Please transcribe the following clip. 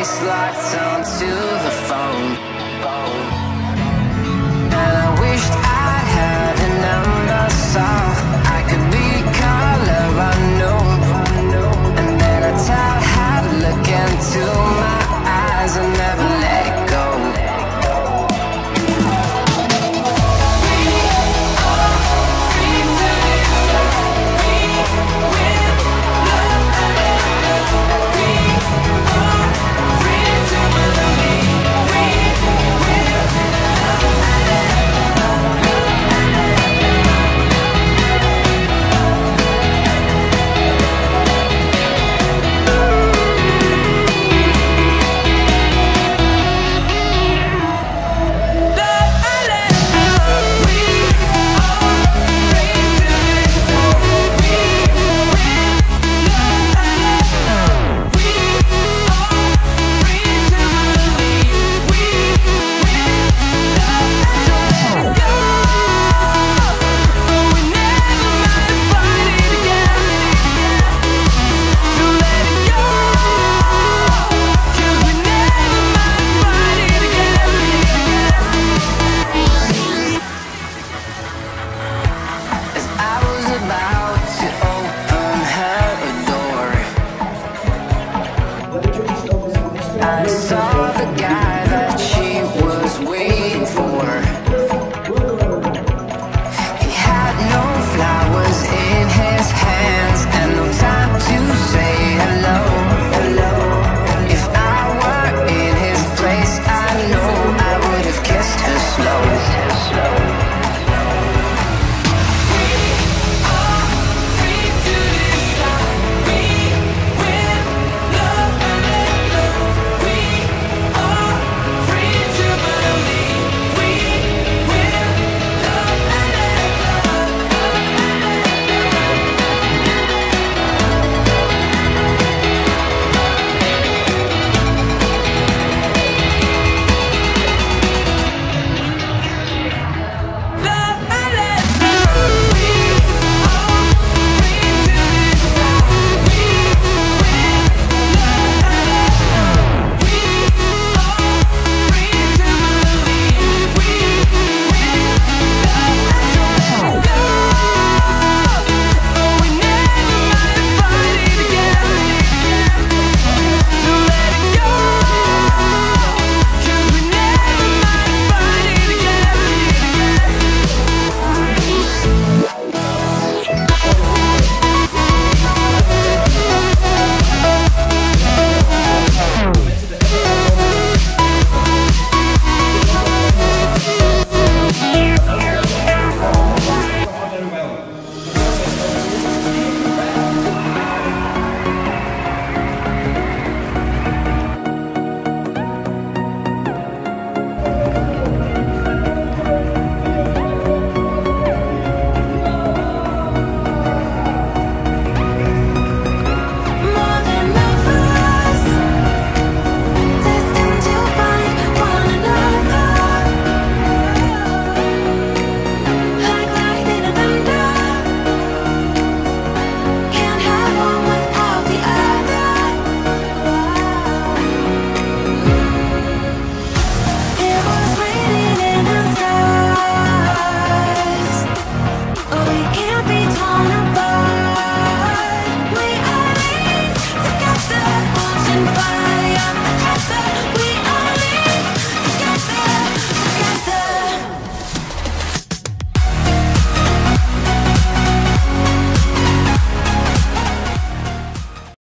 face locked onto the phone.